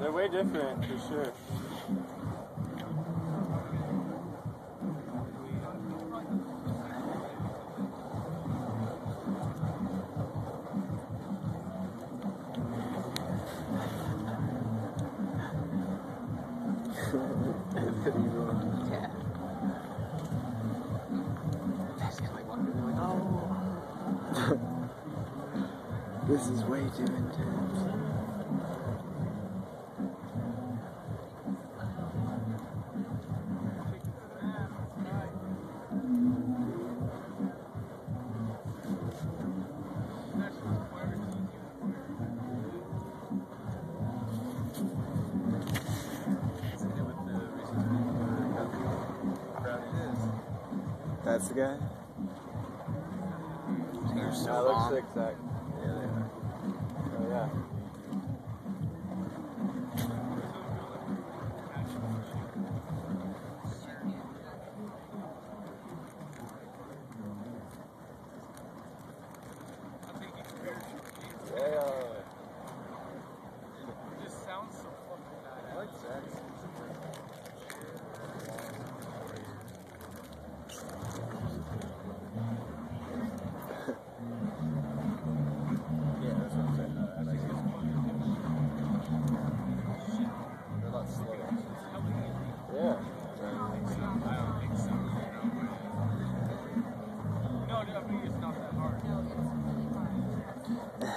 They're way different for sure. This is way too intense. That's the guy? Hmm. They're so That long. looks sick, Zack. Yeah, they are. Oh, yeah. Yeah.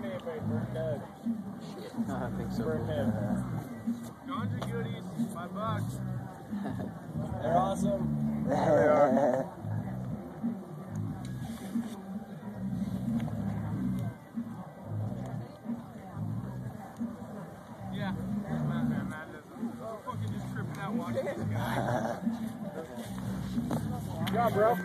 Couldn't burn anybody, burn Doug. I think so. Burn him. Yonder goodies, five bucks. They're awesome. they are. Yeah. Man, man, man. Fucking just tripping out watching this guy. Good job, bro.